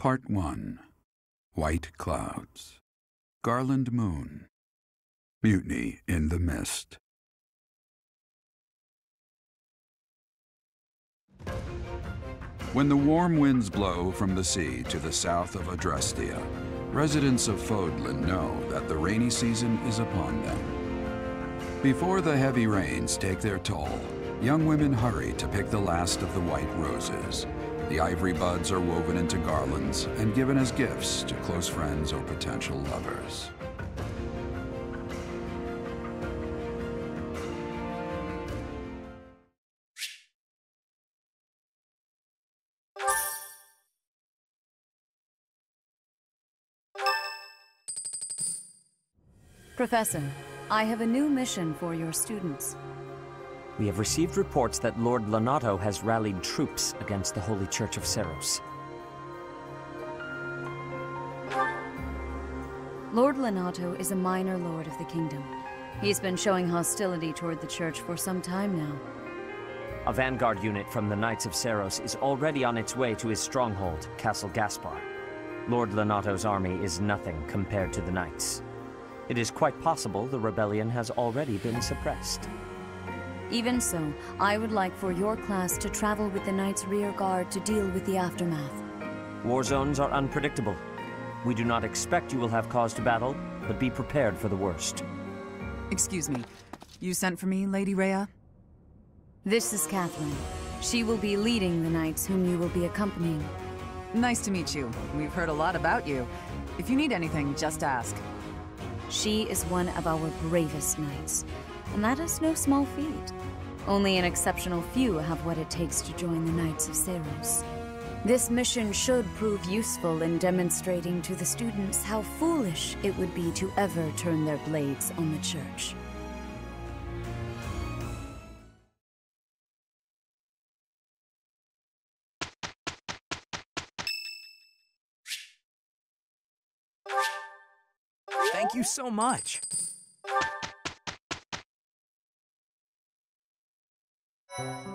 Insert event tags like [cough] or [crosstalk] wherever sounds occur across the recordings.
Part 1 White Clouds Garland Moon Mutiny in the Mist When the warm winds blow from the sea to the south of Adrestia, residents of Fodlan know that the rainy season is upon them. Before the heavy rains take their toll, young women hurry to pick the last of the white roses. The ivory buds are woven into garlands and given as gifts to close friends or potential lovers. Professor, I have a new mission for your students. We have received reports that Lord Lonato has rallied troops against the Holy Church of Seiros. Lord Lonato is a minor lord of the kingdom. He's been showing hostility toward the church for some time now. A vanguard unit from the Knights of Seiros is already on its way to his stronghold, Castle Gaspar. Lord Lonato's army is nothing compared to the Knights. It is quite possible the rebellion has already been suppressed. Even so, I would like for your class to travel with the Knights rear guard to deal with the aftermath. War zones are unpredictable. We do not expect you will have cause to battle, but be prepared for the worst. Excuse me. You sent for me, Lady Rhea? This is Catherine. She will be leading the Knights whom you will be accompanying. Nice to meet you. We've heard a lot about you. If you need anything, just ask. She is one of our bravest knights, and that is no small feat. Only an exceptional few have what it takes to join the Knights of Seiros. This mission should prove useful in demonstrating to the students how foolish it would be to ever turn their blades on the Church. Thank you so much. A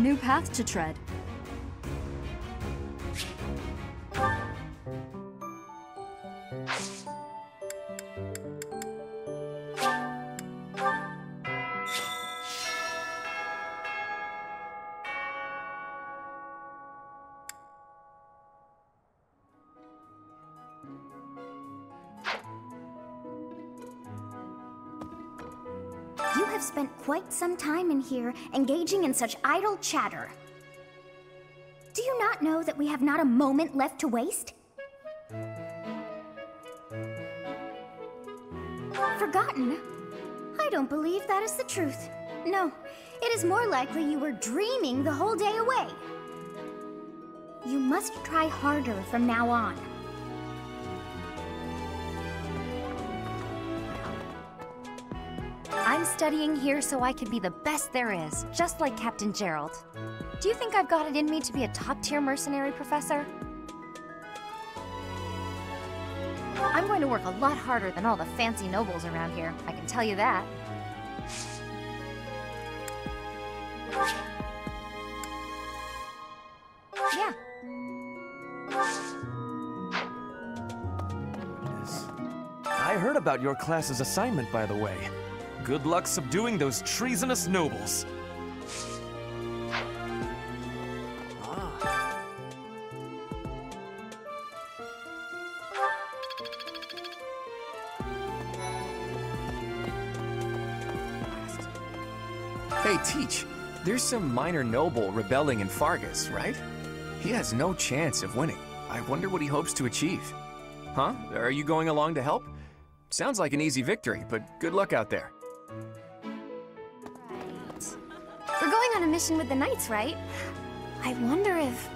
new path to tread. Some time in here engaging in such idle chatter. Do you not know that we have not a moment left to waste? Forgotten? I don't believe that is the truth. No, it is more likely you were dreaming the whole day away. You must try harder from now on. I'm studying here so I can be the best there is, just like Captain Jeralt. Do you think I've got it in me to be a top-tier mercenary, Professor? I'm going to work a lot harder than all the fancy nobles around here, I can tell you that. Yeah, I heard about your class's assignment, by the way. Good luck subduing those treasonous nobles. Ah. Hey, Teach. There's some minor noble rebelling in Faerghus, right? He has no chance of winning. I wonder what he hopes to achieve. Huh? Are you going along to help? Sounds like an easy victory, but good luck out there. On a mission with the Knights, right? I wonder if...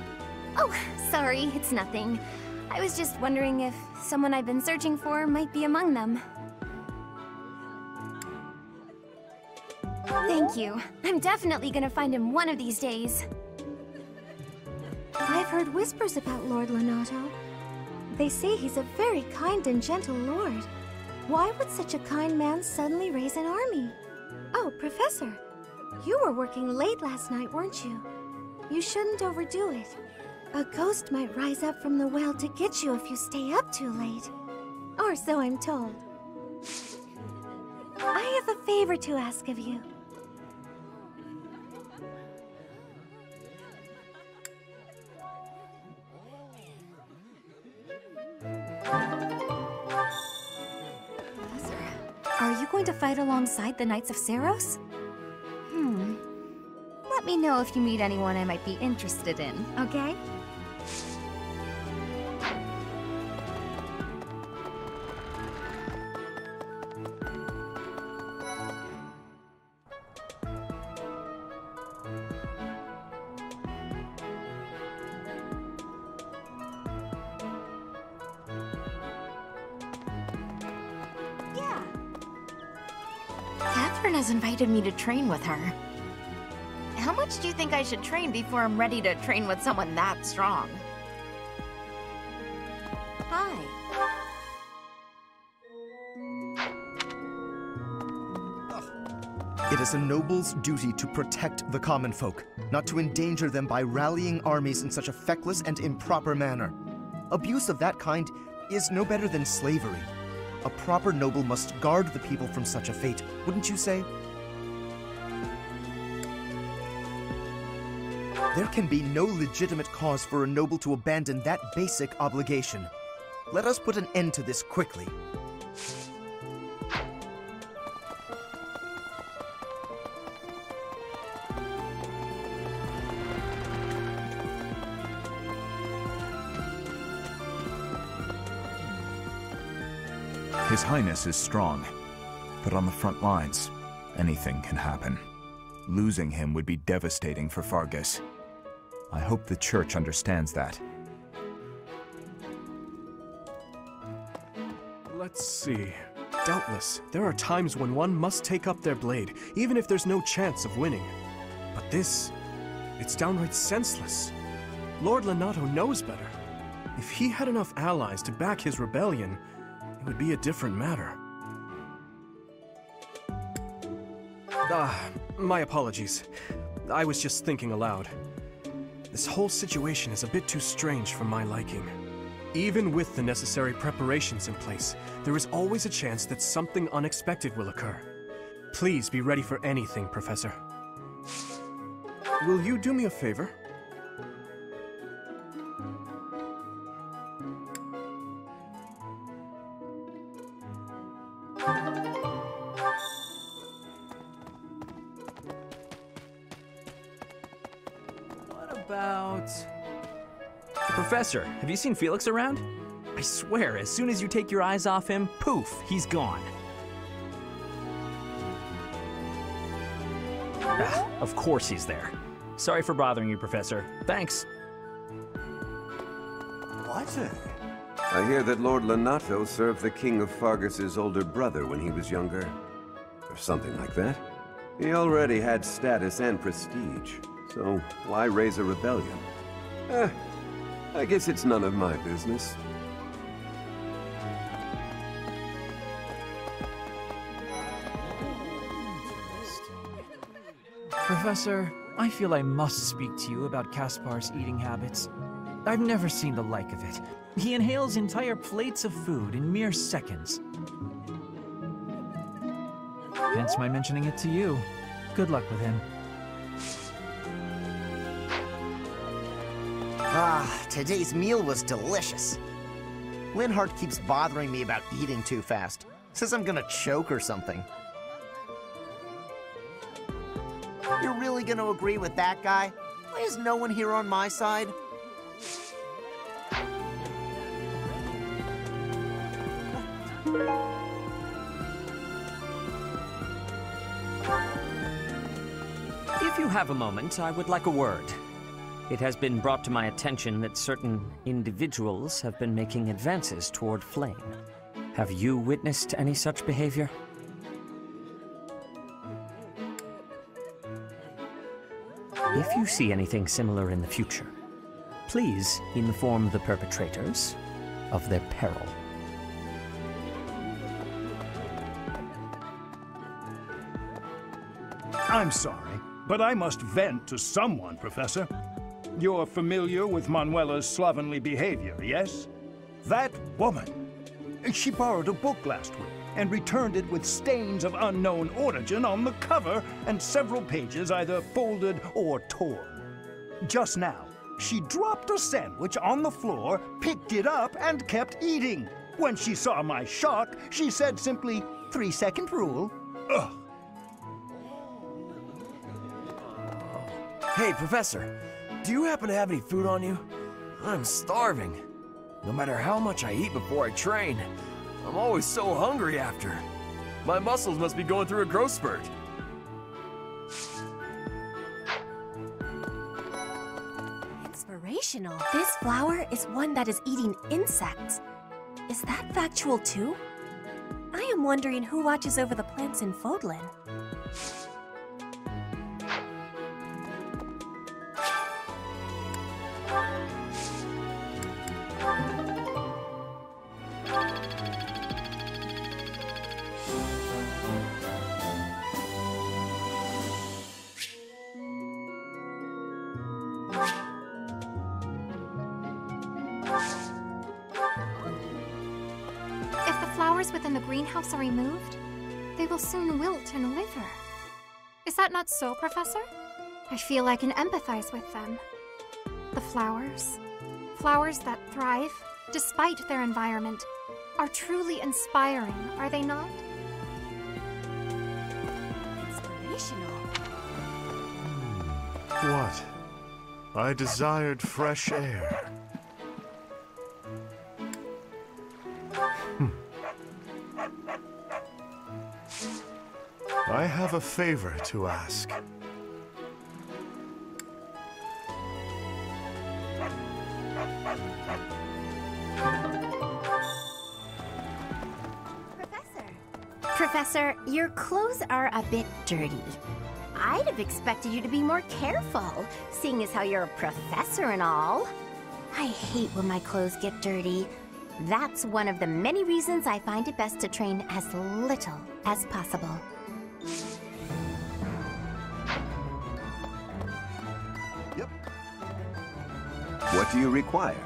Oh, sorry, it's nothing. I was just wondering if someone I've been searching for might be among them. Thank you. I'm definitely gonna find him one of these days. I've heard whispers about Lord Lonato. They say he's a very kind and gentle lord. Why would such a kind man suddenly raise an army? Oh, Professor, you were working late last night, weren't you? You shouldn't overdo it. A ghost might rise up from the well to get you if you stay up too late. Or so I'm told. I have a favor to ask of you. Are you going to fight alongside the Knights of Seiros? Let me know if you meet anyone I might be interested in, okay? Catherine has invited me to train with her. Much do you think I should train before I'm ready to train with someone that strong? Hi. It is a noble's duty to protect the common folk, not to endanger them by rallying armies in such a feckless and improper manner. Abuse of that kind is no better than slavery. A proper noble must guard the people from such a fate, wouldn't you say? There can be no legitimate cause for a noble to abandon that basic obligation. Let us put an end to this quickly. His Highness is strong, but on the front lines, anything can happen. Losing him would be devastating for Faerghus. I hope the Church understands that. Let's see. Doubtless, there are times when one must take up their blade, even if there's no chance of winning. But this, it's downright senseless. Lord Lonato knows better. If he had enough allies to back his rebellion, it would be a different matter. Ah, my apologies. I was just thinking aloud. This whole situation is a bit too strange for my liking. Even with the necessary preparations in place, there is always a chance that something unexpected will occur. Please be ready for anything, Professor. Will you do me a favor? Professor, have you seen Felix around? I swear, as soon as you take your eyes off him, poof, he's gone. Ah, of course he's there. Sorry for bothering you, Professor. Thanks. What? I hear that Lord Lonato served the King of Faerghus' older brother when he was younger. Or something like that. He already had status and prestige, so why raise a rebellion? Eh, I guess it's none of my business. Professor, I feel I must speak to you about Caspar's eating habits. I've never seen the like of it. He inhales entire plates of food in mere seconds. Hence my mentioning it to you. Good luck with him. Ah, today's meal was delicious. Linhardt keeps bothering me about eating too fast. Says I'm gonna choke or something. You're really gonna agree with that guy? Why is no one here on my side? If you have a moment, I would like a word. It has been brought to my attention that certain individuals have been making advances toward Flayn. Have you witnessed any such behavior? If you see anything similar in the future, please inform the perpetrators of their peril. I'm sorry, but I must vent to someone, Professor. You're familiar with Manuela's slovenly behavior, yes? That woman! She borrowed a book last week and returned it with stains of unknown origin on the cover and several pages either folded or torn. Just now, she dropped a sandwich on the floor, picked it up, and kept eating. When she saw my shock, she said simply, three second rule. Ugh. Hey, Professor, do you happen to have any food on you? I'm starving. No matter how much I eat before I train, I'm always so hungry after. My muscles must be going through a growth spurt. Inspirational. This flower is one that is eating insects. Is that factual too? I am wondering who watches over the plants in Fodlan. That not so, Professor? I feel I can empathize with them. The flowers, flowers that thrive despite their environment, are truly inspiring, are they not? Inspirational. What? I desired fresh air. Hmm. I have a favor to ask. Professor, your clothes are a bit dirty. I'd have expected you to be more careful, seeing as how you're a professor and all. I hate when my clothes get dirty. That's one of the many reasons I find it best to train as little as possible. Do you require?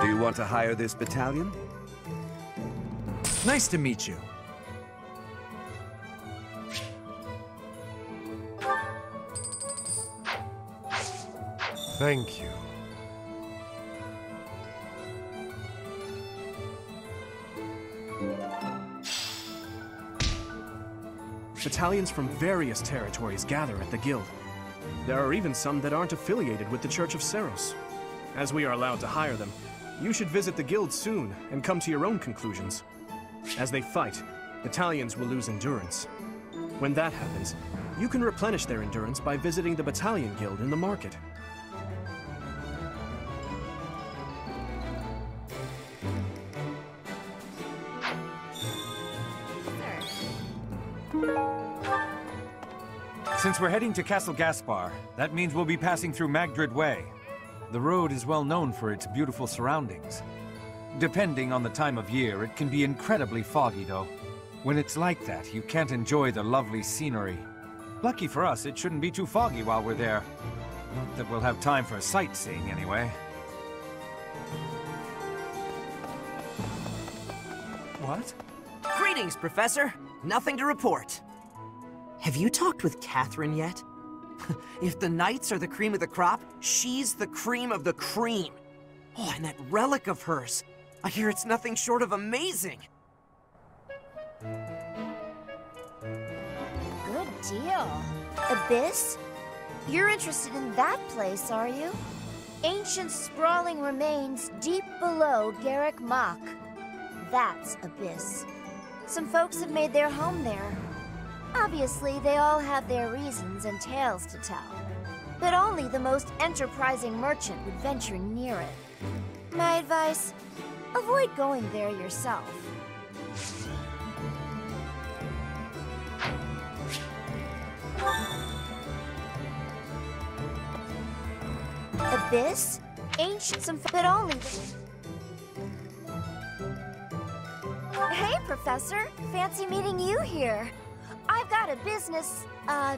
Do you want to hire this battalion? Nice to meet you. Thank you. Battalions from various territories gather at the Guild. There are even some that aren't affiliated with the Church of Seiros. As we are allowed to hire them, you should visit the Guild soon and come to your own conclusions. As they fight, battalions will lose endurance. When that happens, you can replenish their endurance by visiting the Battalion Guild in the market. Since we're heading to Castle Gaspar, that means we'll be passing through Magdred Way. The road is well known for its beautiful surroundings. Depending on the time of year, it can be incredibly foggy, though. When it's like that, you can't enjoy the lovely scenery. Lucky for us, it shouldn't be too foggy while we're there. Not that we'll have time for sightseeing, anyway. What? Greetings, Professor. Nothing to report. Have you talked with Catherine yet? [laughs] if the Knights are the cream of the crop, she's the cream of the cream. Oh, and that relic of hers. I hear it's nothing short of amazing. Good deal. Abyss? You're interested in that place, are you? Ancient sprawling remains deep below Garreg Mach. That's Abyss. Some folks have made their home there. Obviously, they all have their reasons and tales to tell. But only the most enterprising merchant would venture near it. My advice, avoid going there yourself. Abyss? Ancient some but only Hey, Professor! Fancy meeting you here. A business, uh...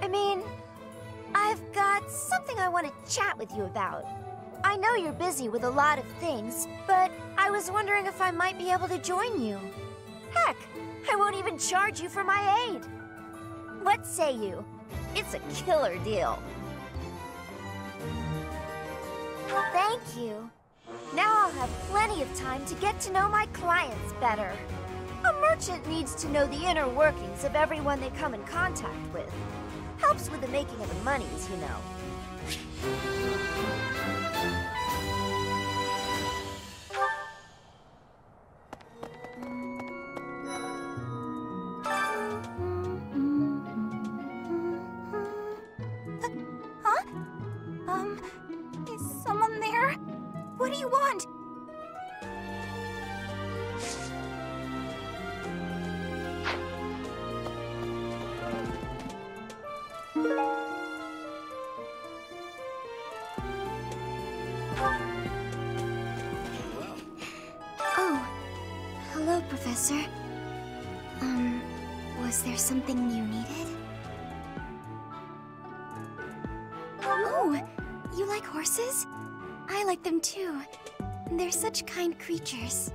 I mean... I've got something I want to chat with you about. I know you're busy with a lot of things, but I was wondering if I might be able to join you. Heck, I won't even charge you for my aid. What say you? It's a killer deal. Thank you. Now I'll have plenty of time to get to know my clients better. A merchant needs to know the inner workings of everyone they come in contact with. Helps with the making of the monies, you know. Huh? Um, is someone there? What do you want? You like horses? I like them too. They're such kind creatures.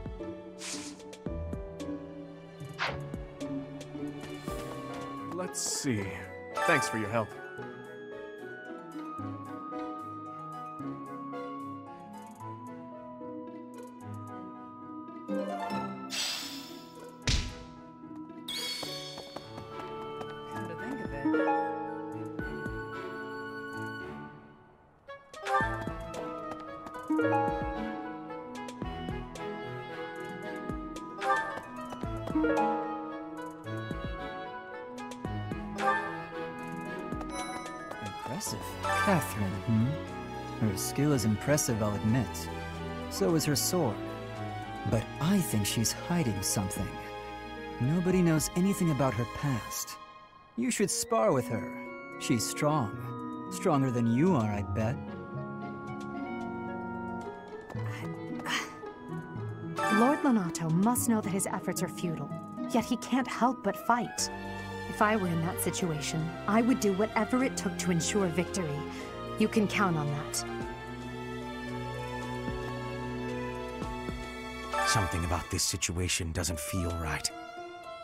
Let's see. Thanks for your help. Impressive. Catherine, hmm? Her skill is impressive, I'll admit. So is her sword. But I think she's hiding something. Nobody knows anything about her past. You should spar with her. She's strong. Stronger than you are, I bet. Lord Lonato must know that his efforts are futile, yet he can't help but fight. If I were in that situation, I would do whatever it took to ensure victory. You can count on that. Something about this situation doesn't feel right.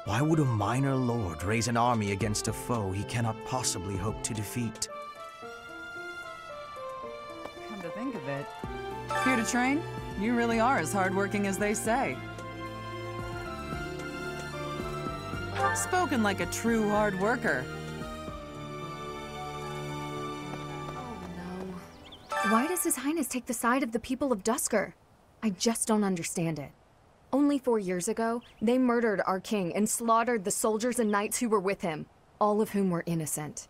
Why would a minor lord raise an army against a foe he cannot possibly hope to defeat? Train? You really are as hardworking as they say. Spoken like a true hard worker. Oh no. Why does His Highness take the side of the people of Duscur? I just don't understand it. Only four years ago, they murdered our king and slaughtered the soldiers and knights who were with him, all of whom were innocent.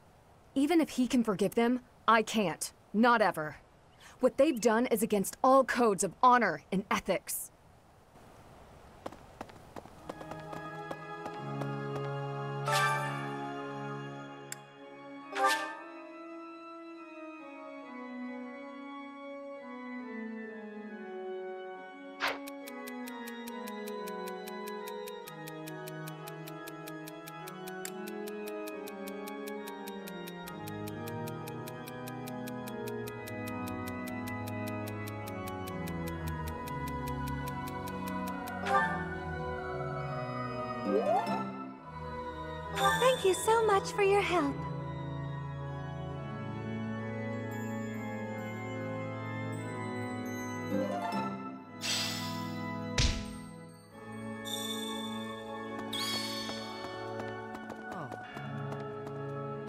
Even if he can forgive them, I can't. Not ever. What they've done is against all codes of honor and ethics.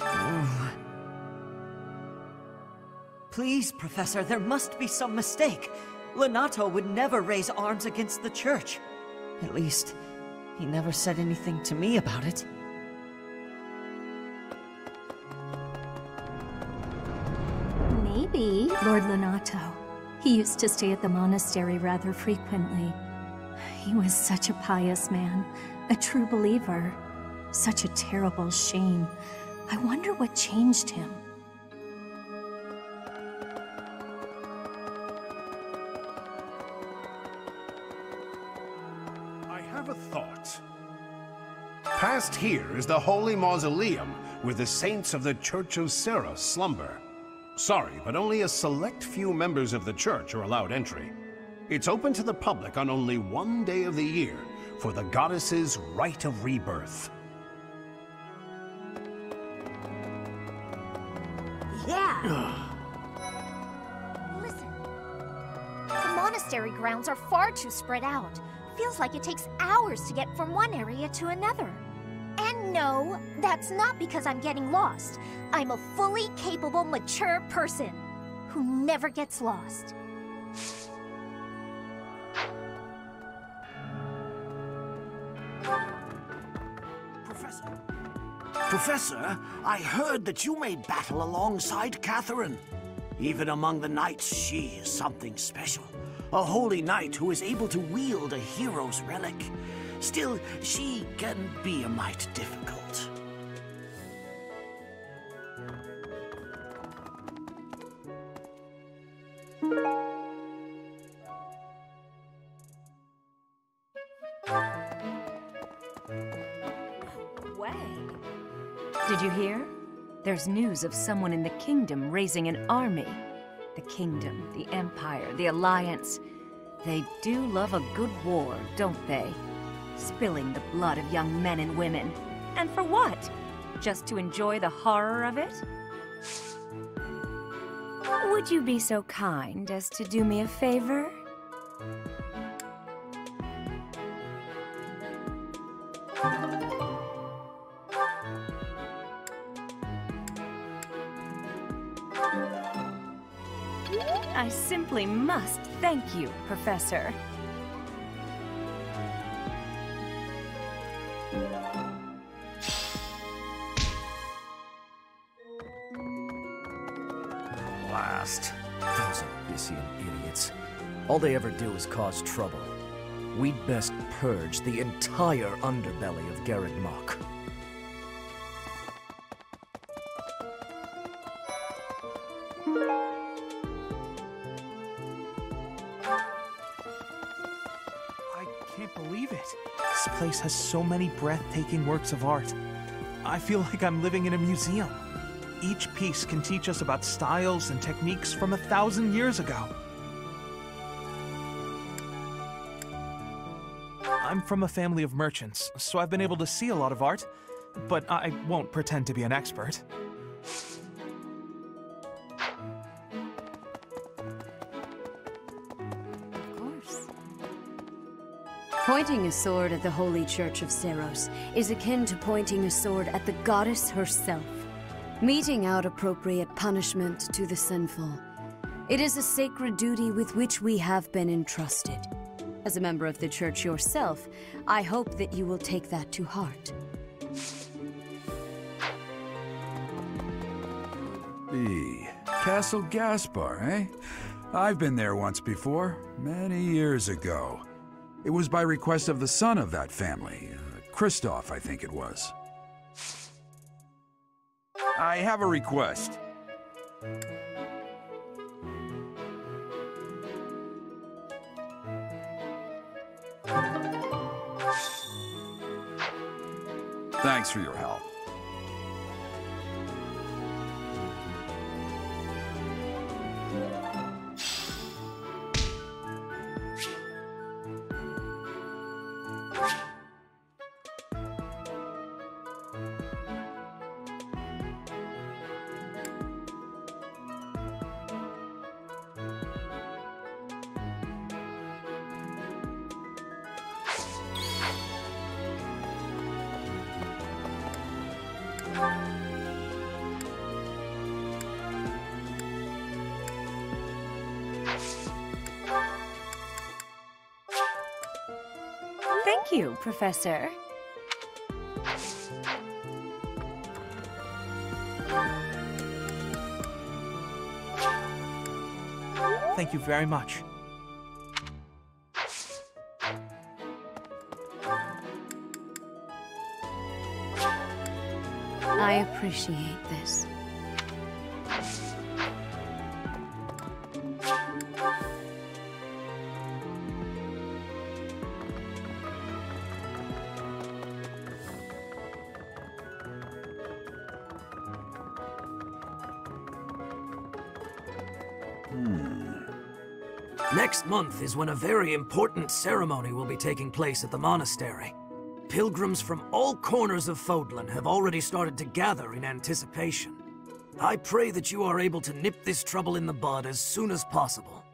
Oh. Please, Professor, there must be some mistake. Lonato would never raise arms against the Church. At least, he never said anything to me about it. Maybe Lord Lonato. He used to stay at the monastery rather frequently. He was such a pious man, a true believer. Such a terrible shame. I wonder what changed him. I have a thought. Past here is the holy mausoleum where the saints of the Church of Seiros slumber. Sorry, but only a select few members of the church are allowed entry. It's open to the public on only one day of the year for the goddess's rite of rebirth. Yeah! Listen. The monastery grounds are far too spread out. Feels like it takes hours to get from one area to another. No, that's not because I'm getting lost. I'm a fully capable, mature person who never gets lost. Professor. Professor, I heard that you may battle alongside Catherine. Even among the knights, she is something special. A holy knight who is able to wield a hero's relic. Still, she can be a mite difficult. way. Did you hear? There's news of someone in the kingdom raising an army. The kingdom, the empire, the alliance. They do love a good war, don't they? Spilling the blood of young men and women. And for what? Just to enjoy the horror of it? Would you be so kind as to do me a favor? I simply must thank you, Professor. All they ever do is cause trouble. We'd best purge the entire underbelly of Garreg Mach. I can't believe it. This place has so many breathtaking works of art. I feel like I'm living in a museum. Each piece can teach us about styles and techniques from a thousand years ago. I'm from a family of merchants, so I've been able to see a lot of art, but I won't pretend to be an expert. Of course. Pointing a sword at the Holy Church of Seiros is akin to pointing a sword at the goddess herself, meting out appropriate punishment to the sinful. It is a sacred duty with which we have been entrusted. As a member of the church yourself, I hope that you will take that to heart. B. Castle Gaspar, eh? I've been there once before, many years ago. It was by request of the son of that family, uh, Christoph, I think it was. I have a request. Thanks for your help. Professor. Thank you very much. I appreciate this. Month is when a very important ceremony will be taking place at the monastery. Pilgrims from all corners of Fodlan have already started to gather in anticipation. I pray that you are able to nip this trouble in the bud as soon as possible.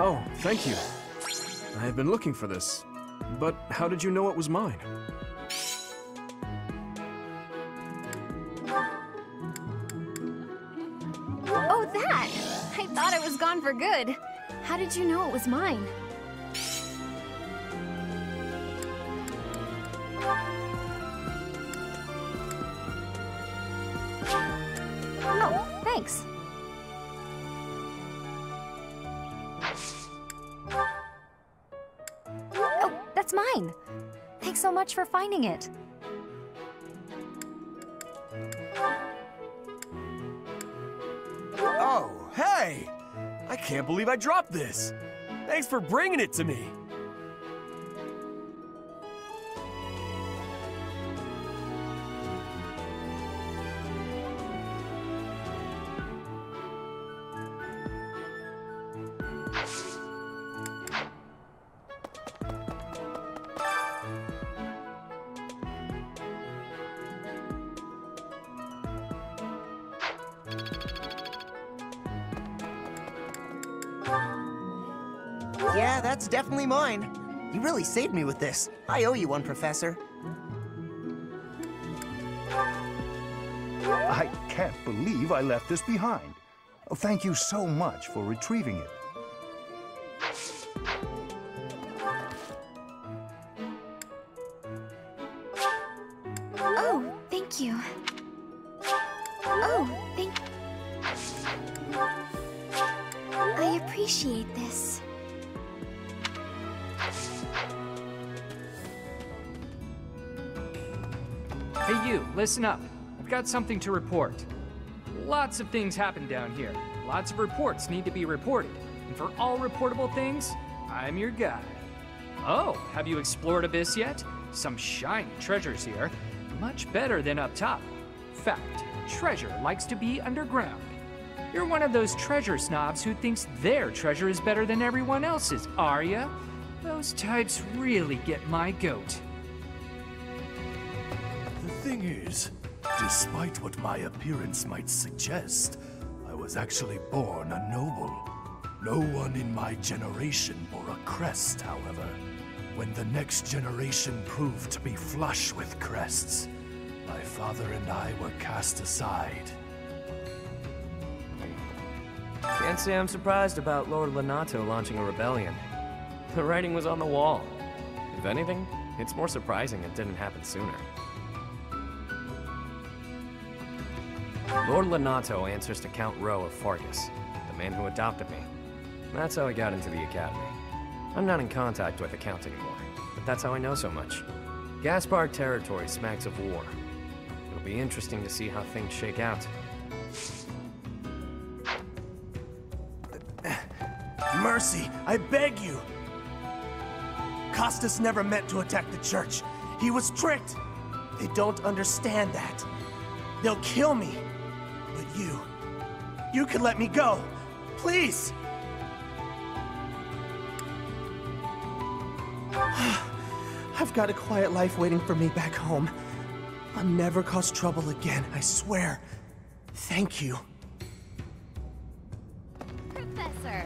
Oh, thank you. I have been looking for this. But how did you know it was mine? Thought it was gone for good. How did you know it was mine? Oh, thanks. Oh, that's mine. Thanks so much for finding it. Hey! I can't believe I dropped this. Thanks for bringing it to me. Yeah, that's definitely mine. You really saved me with this. I owe you one, Professor. I can't believe I left this behind. Thank you so much for retrieving it. Listen up. I've got something to report. Lots of things happen down here. Lots of reports need to be reported. And for all reportable things, I'm your guy. Oh, have you explored Abyss yet? Some shiny treasures here. Much better than up top. Fact, treasure likes to be underground. You're one of those treasure snobs who thinks their treasure is better than everyone else's, are ya? Those types really get my goat. The thing is, despite what my appearance might suggest, I was actually born a noble. No one in my generation bore a crest, however. When the next generation proved to be flush with crests, my father and I were cast aside. Can't say I'm surprised about Lord Lonato launching a rebellion. The writing was on the wall. If anything, it's more surprising it didn't happen sooner. Lord Lonato answers to Count Rowe of Faerghus, the man who adopted me. That's how I got into the Academy. I'm not in contact with the Count anymore, but that's how I know so much. Gaspar territory smacks of war. It'll be interesting to see how things shake out. [sighs] Mercy, I beg you! Kostas never meant to attack the church. He was tricked. They don't understand that. They'll kill me. But you, you can let me go. Please! [sighs] I've got a quiet life waiting for me back home. I'll never cause trouble again, I swear. Thank you. Professor,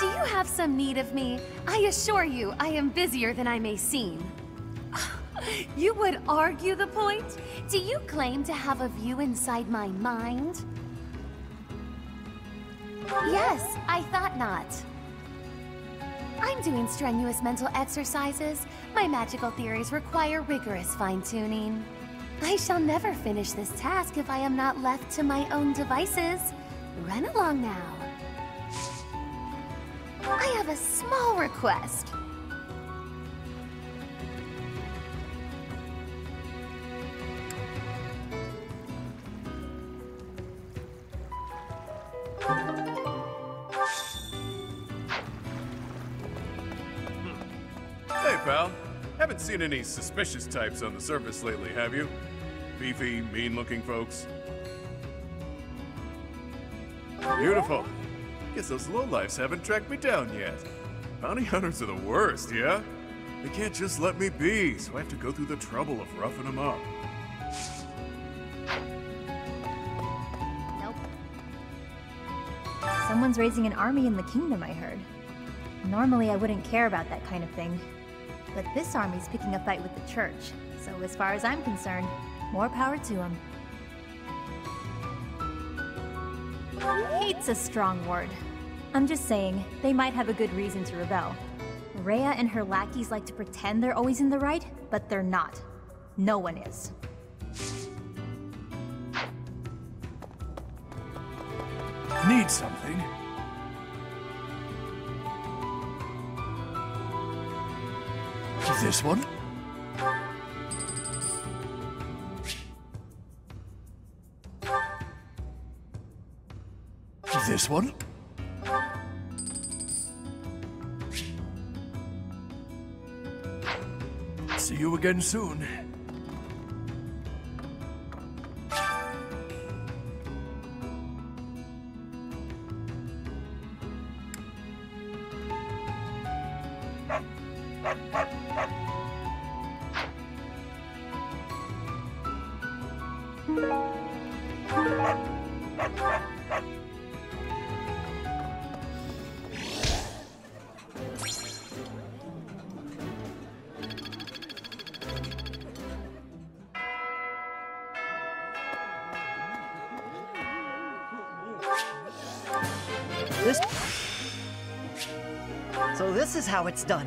do you have some need of me? I assure you, I am busier than I may seem. You would argue the point? Do you claim to have a view inside my mind? Yes, I thought not. I'm doing strenuous mental exercises, my magical theories require rigorous fine-tuning. I shall never finish this task if I am not left to my own devices. Run along now. I have a small request. Hey, pal. Haven't seen any suspicious types on the surface lately, have you? Beefy, mean-looking folks. Beautiful. Guess those lowlifes haven't tracked me down yet. Bounty hunters are the worst, yeah? They can't just let me be, so I have to go through the trouble of roughing them up. Someone's raising an army in the kingdom, I heard. Normally, I wouldn't care about that kind of thing. But this army's picking a fight with the church, so as far as I'm concerned, more power to them. Hate's a strong word. I'm just saying, they might have a good reason to rebel. Rhea and her lackeys like to pretend they're always in the right, but they're not. No one is. Need something? This one? This one? See you again soon. How it's done.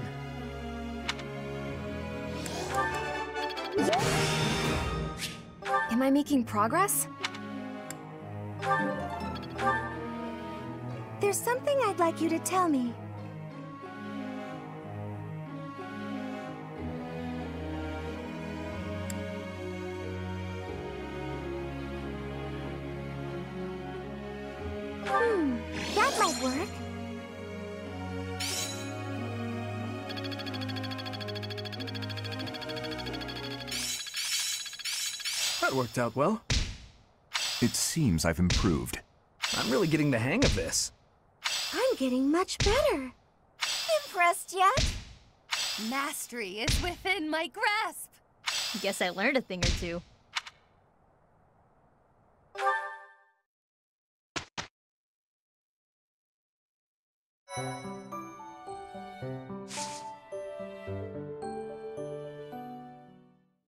Am I making progress? There's something I'd like you to tell me. Out well. It seems I've improved. I'm really getting the hang of this. I'm getting much better. Impressed yet? Mastery is within my grasp. Guess I learned a thing or two.